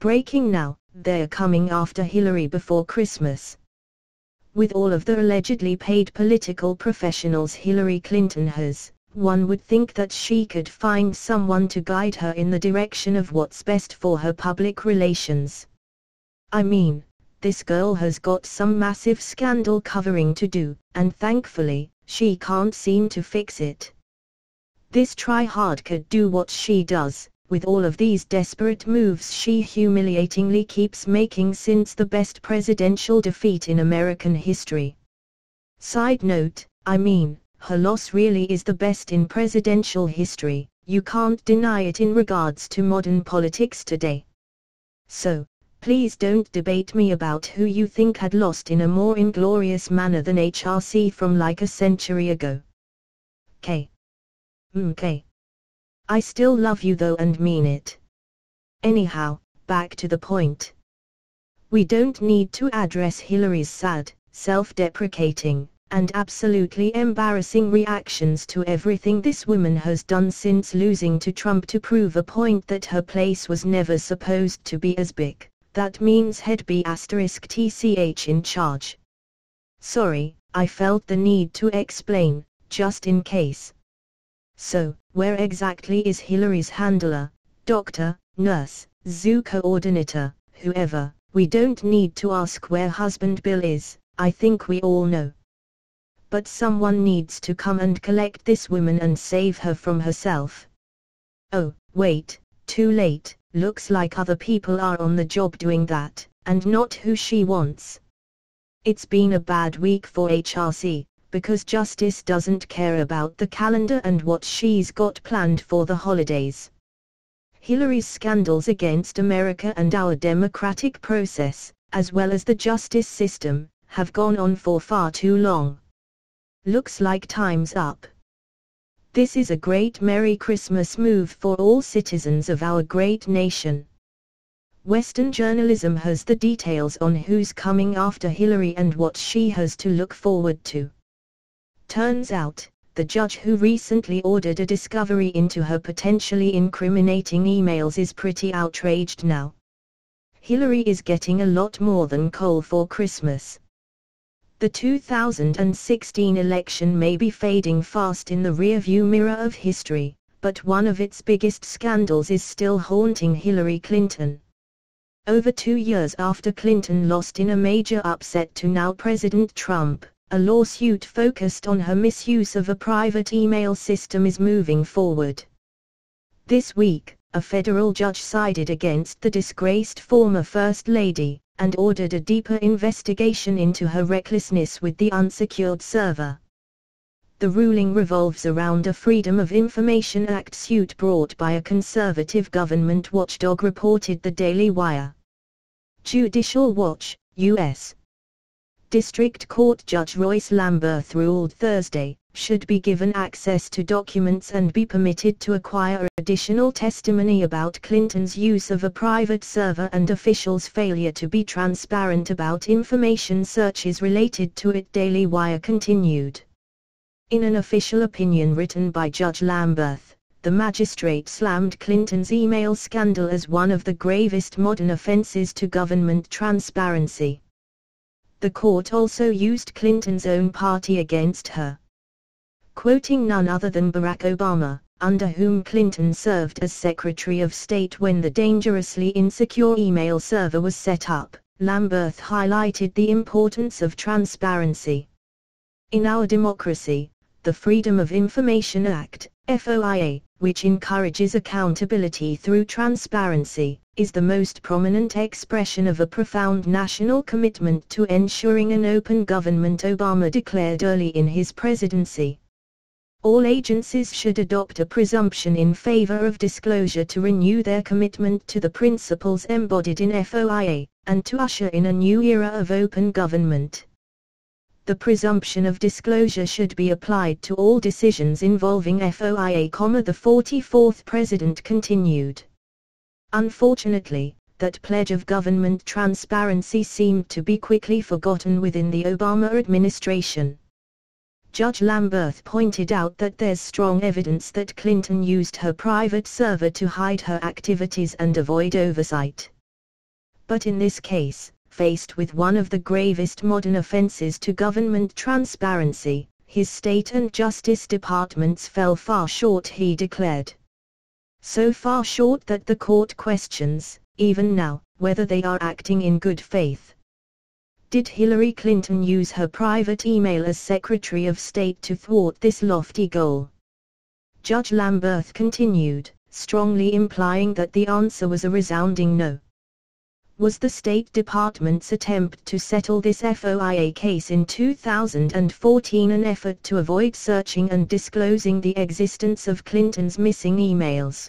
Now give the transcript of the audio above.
Breaking now, they're coming after Hillary before Christmas. With all of the allegedly paid political professionals Hillary Clinton has, one would think that she could find someone to guide her in the direction of what's best for her public relations. I mean, this girl has got some massive scandal covering to do, and thankfully, she can't seem to fix it. This try-hard could do what she does, with all of these desperate moves she humiliatingly keeps making since the best presidential defeat in American history. Side note, I mean, her loss really is the best in presidential history, you can't deny it in regards to modern politics today. So, please don't debate me about who you think had lost in a more inglorious manner than HRC from like a century ago. K. Okay. I still love you though and mean it. Anyhow, back to the point. We don't need to address Hillary's sad, self-deprecating, and absolutely embarrassing reactions to everything this woman has done since losing to Trump to prove a point that her place was never supposed to be as big. That means head B asterisk TCH in charge. Sorry, I felt the need to explain, just in case. So, where exactly is Hillary's handler, doctor, nurse, zoo coordinator, whoever? We don't need to ask where husband Bill is, I think we all know. But someone needs to come and collect this woman and save her from herself. Oh, wait, too late, looks like other people are on the job doing that, and not who she wants. It's been a bad week for HRC, because Justice doesn't care about the calendar and what she's got planned for the holidays. Hillary's scandals against America and our democratic process, as well as the justice system, have gone on for far too long. Looks like time's up. This is a great Merry Christmas move for all citizens of our great nation. Western journalism has the details on who's coming after Hillary and what she has to look forward to. Turns out, the judge who recently ordered a discovery into her potentially incriminating emails is pretty outraged now. Hillary is getting a lot more than coal for Christmas. The 2016 election may be fading fast in the rearview mirror of history, but one of its biggest scandals is still haunting Hillary Clinton. Over two years after Clinton lost in a major upset to now President Trump, a lawsuit focused on her misuse of a private email system is moving forward. This week, a federal judge sided against the disgraced former First Lady, and ordered a deeper investigation into her recklessness with the unsecured server. The ruling revolves around a Freedom of Information Act suit brought by a conservative government watchdog reported the Daily Wire. Judicial Watch, U.S. District Court Judge Royce Lamberth ruled Thursday, should be given access to documents and be permitted to acquire additional testimony about Clinton's use of a private server and officials' failure to be transparent about information searches related to it. Daily Wire continued. In an official opinion written by Judge Lamberth, the magistrate slammed Clinton's email scandal as one of the gravest modern offenses to government transparency the court also used Clinton's own party against her. Quoting none other than Barack Obama, under whom Clinton served as Secretary of State when the dangerously insecure email server was set up, Lamberth highlighted the importance of transparency. In our democracy, the Freedom of Information Act, FOIA, which encourages accountability through transparency, is the most prominent expression of a profound national commitment to ensuring an open government Obama declared early in his presidency. All agencies should adopt a presumption in favor of disclosure to renew their commitment to the principles embodied in FOIA, and to usher in a new era of open government. The presumption of disclosure should be applied to all decisions involving FOIA, the 44th President continued. Unfortunately, that pledge of government transparency seemed to be quickly forgotten within the Obama administration. Judge Lamberth pointed out that there's strong evidence that Clinton used her private server to hide her activities and avoid oversight. But in this case, faced with one of the gravest modern offenses to government transparency, his state and justice departments fell far short he declared. So far short that the court questions, even now, whether they are acting in good faith. Did Hillary Clinton use her private email as Secretary of State to thwart this lofty goal? Judge Lamberth continued, strongly implying that the answer was a resounding no. Was the State Department's attempt to settle this FOIA case in 2014 an effort to avoid searching and disclosing the existence of Clinton's missing emails?